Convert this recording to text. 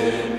Amen.